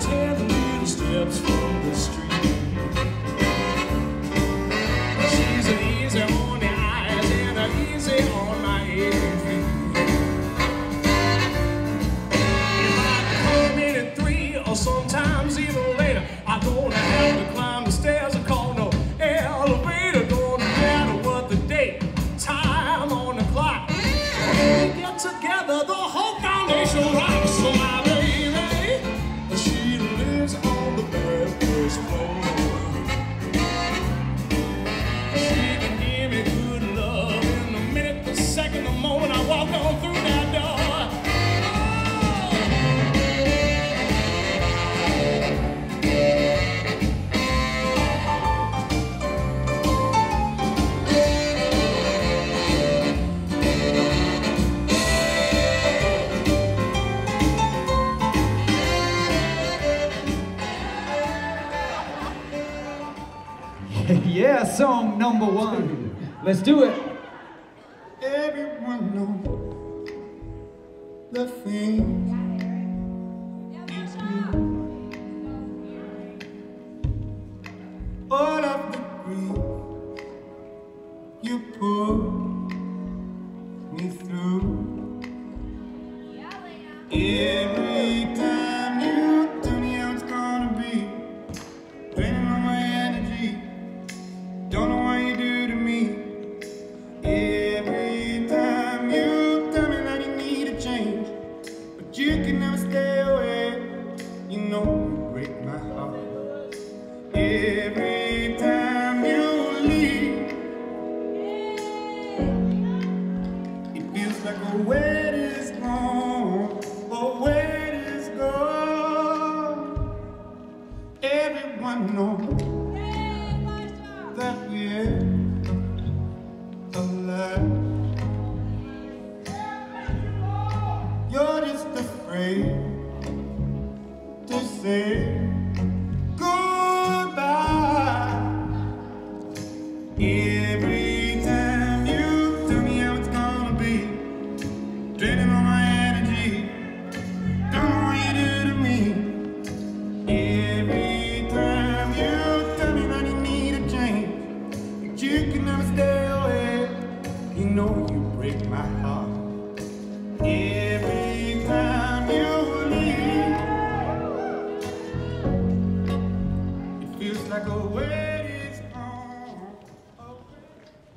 ten little steps from the street. yeah, song number one. Let's do it. Everyone knows the All of the grief you put me through. Yeah, Every You can never stay away. You know you break my heart. Every time you leave, it feels like a wedding is gone, a wedding is gone. Everyone knows that we're alive. way to say.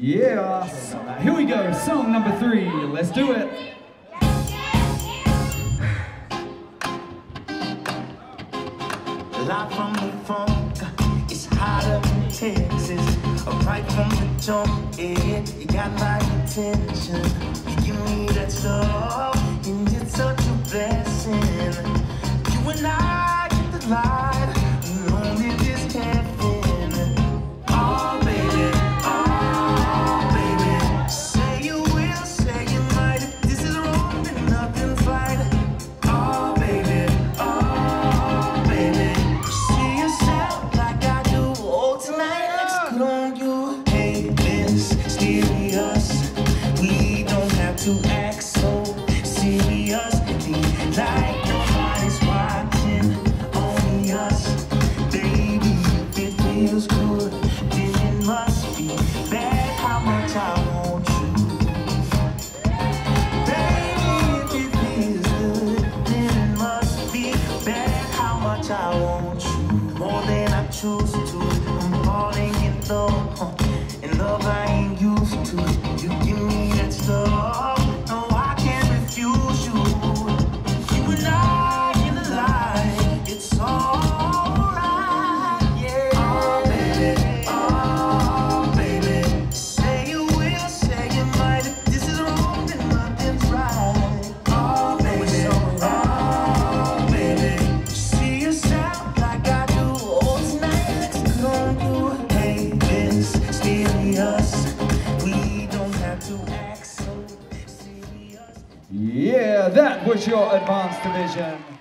Yeah. Here we go. Song number three. Let's do it. Live from the funk, it's Texas. Right from the jump, yeah, you got my attention. You give me that and it's such a blessing. You and I get the light. Yeah, that was your advanced division.